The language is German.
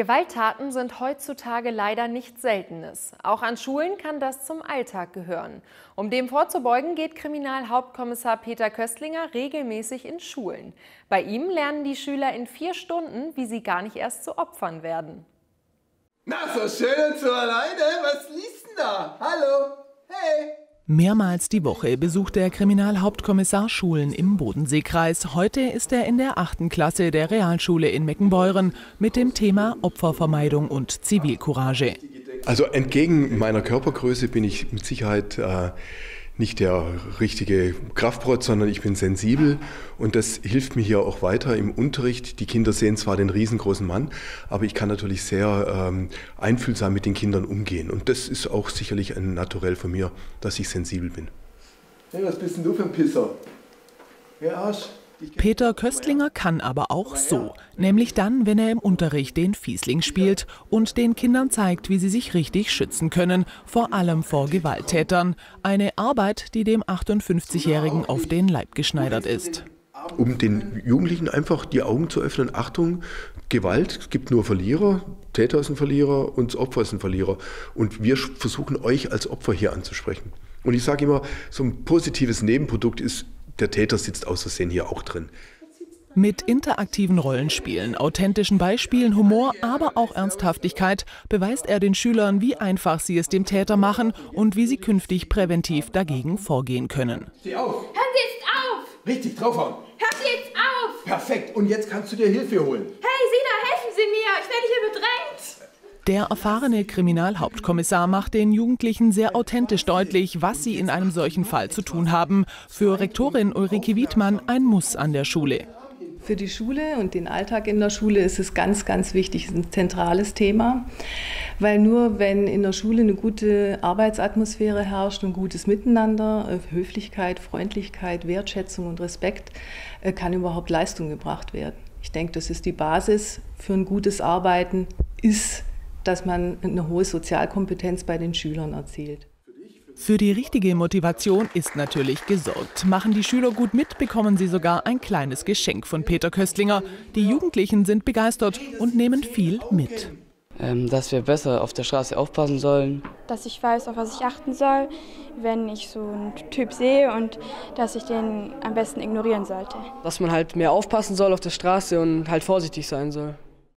Gewalttaten sind heutzutage leider nichts Seltenes. Auch an Schulen kann das zum Alltag gehören. Um dem vorzubeugen, geht Kriminalhauptkommissar Peter Köstlinger regelmäßig in Schulen. Bei ihm lernen die Schüler in vier Stunden, wie sie gar nicht erst zu Opfern werden. Na, so schön und so alleine. Was liest denn da? Hallo? Mehrmals die Woche besucht der Kriminalhauptkommissar Schulen im Bodenseekreis. Heute ist er in der achten Klasse der Realschule in Meckenbeuren mit dem Thema Opfervermeidung und Zivilcourage. Also entgegen meiner Körpergröße bin ich mit Sicherheit äh, nicht der richtige Kraftprotz, sondern ich bin sensibel und das hilft mir hier auch weiter im Unterricht. Die Kinder sehen zwar den riesengroßen Mann, aber ich kann natürlich sehr ähm, einfühlsam mit den Kindern umgehen und das ist auch sicherlich ein Naturell von mir, dass ich sensibel bin. Hey, was bist denn du für ein Pisser? Wer Arsch? Peter Köstlinger kann aber auch so, nämlich dann, wenn er im Unterricht den Fiesling spielt und den Kindern zeigt, wie sie sich richtig schützen können, vor allem vor Gewalttätern. Eine Arbeit, die dem 58-Jährigen auf den Leib geschneidert ist. Um den Jugendlichen einfach die Augen zu öffnen, Achtung, Gewalt, gibt nur Verlierer, Täter ist ein Verlierer und das Opfer ist ein Verlierer. Und wir versuchen euch als Opfer hier anzusprechen. Und ich sage immer, so ein positives Nebenprodukt ist der Täter sitzt aus Versehen hier auch drin. Mit interaktiven Rollenspielen, authentischen Beispielen, Humor, aber auch Ernsthaftigkeit beweist er den Schülern, wie einfach sie es dem Täter machen und wie sie künftig präventiv dagegen vorgehen können. Steh auf! Hören Sie jetzt auf! Richtig draufhauen! Hören Sie jetzt auf! Perfekt, und jetzt kannst du dir Hilfe holen. Hey, Sie da, helfen Sie mir! Ich werde hier bedrängt! Der erfahrene Kriminalhauptkommissar macht den Jugendlichen sehr authentisch deutlich, was sie in einem solchen Fall zu tun haben. Für Rektorin Ulrike Wiedmann ein Muss an der Schule. Für die Schule und den Alltag in der Schule ist es ganz, ganz wichtig, ist ein zentrales Thema, weil nur wenn in der Schule eine gute Arbeitsatmosphäre herrscht, ein gutes Miteinander, äh, Höflichkeit, Freundlichkeit, Wertschätzung und Respekt, äh, kann überhaupt Leistung gebracht werden. Ich denke, das ist die Basis für ein gutes Arbeiten, ist dass man eine hohe Sozialkompetenz bei den Schülern erzielt. Für die richtige Motivation ist natürlich gesorgt. Machen die Schüler gut mit, bekommen sie sogar ein kleines Geschenk von Peter Köstlinger. Die Jugendlichen sind begeistert und nehmen viel mit. Ähm, dass wir besser auf der Straße aufpassen sollen. Dass ich weiß, auf was ich achten soll, wenn ich so einen Typ sehe und dass ich den am besten ignorieren sollte. Dass man halt mehr aufpassen soll auf der Straße und halt vorsichtig sein soll.